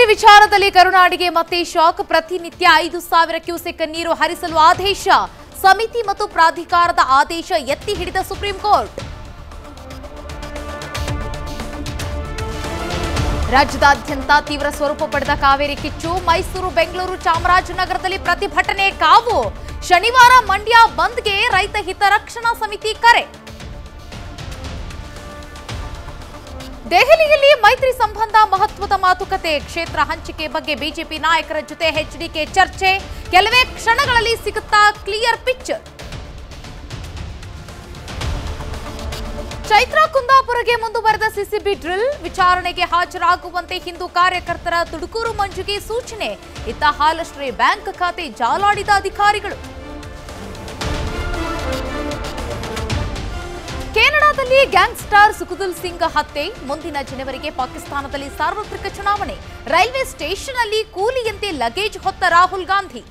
ಕಾವೇರಿ ವಿಚಾರದಲ್ಲಿ ಕರುನಾಡಿಗೆ ಮತ್ತೆ ಶಾಕ್. ಪ್ರತಿನಿತ್ಯ ಐದು ಸಾವಿರ ಕ್ಯೂಸೆಕ್ ನೀರು ಹರಿಸಲು ಆದೇಶ. ಸಮಿತಿ ಮತ್ತು ಪ್ರಾಧಿಕಾರದ ಆದೇಶ ಎತ್ತಿ ಹಿಡಿದ ಸುಪ್ರೀಂ ಕೋರ್ಟ್. ರಾಜ್ಯದಾದ್ಯಂತ ತೀವ್ರ ಸ್ವರೂಪ ಪಡೆದ ಕಾವೇರಿ ಕಿಚ್ಚು. ಮೈಸೂರು, ಬೆಂಗಳೂರು, ಚಾಮರಾಜನಗರದಲ್ಲಿ ಪ್ರತಿಭಟನೆ ಕಾವು. ಶನಿವಾರ ಮಂಡ್ಯ ಬಂದ್ಗೆ ರೈತ ಹಿತರಕ್ಷಣಾ ಸಮಿತಿ ಕರೆ. ದೆಹಲಿಯಲ್ಲಿ ಮೈತ್ರಿ ಸಂಬಂಧ ಮಹತ್ವದ ಮಾತುಕತೆ, ಕ್ಷೇತ್ರ ಹಂಚಿಕೆ ಬಗ್ಗೆ ಬಿಜೆಪಿ ನಾಯಕರ ಜೊತೆ ಎಚ್ಡಿಕೆ ಚರ್ಚೆ. ಕೆಲವೇ ಕ್ಷಣಗಳಲ್ಲಿ ಸಿಗುತ್ತಾ ಕ್ಲಿಯರ್ ಪಿಕ್ಚರ್ ಚೈತ್ರಾ ಕುಂದಾಪುರಗೆ ಮುಂದುವರೆದ ಸಿಸಿಬಿ ಡ್ರಿಲ್, ವಿಚಾರಣೆಗೆ ಹಾಜರಾಗುವಂತೆ ಹಿಂದೂ ಕಾರ್ಯಕರ್ತರ ತುಡುಕೂರು ಮಂಜುಗೆ ಸೂಚನೆ. ಇತ್ತ ಹಾಲಶ್ರೀ ಬ್ಯಾಂಕ್ ಖಾತೆ ಜಾಲಾಡಿದ ಅಧಿಕಾರಿಗಳು. ಕೆನಡಾದಲ್ಲಿ ಗ್ಯಾಂಗ್ಸ್ಟರ್ ಸುಖದುಲ್ ಸಿಂಗ್ ಹತ್ಯೆ. ಮುಂದಿನ ಜನವರಿಗೆ ಪಾಕಿಸ್ತಾನದಲ್ಲಿ ಸಾರ್ವತ್ರಿಕ ಚುನಾವಣೆ. ರೈಲ್ವೆ ಸ್ಟೇಷನ್ ಅಲ್ಲಿ ಕೂಲಿಯಂತೆ ಲಗೇಜ್ ಹೊತ್ತ ರಾಹುಲ್ ಗಾಂಧಿ.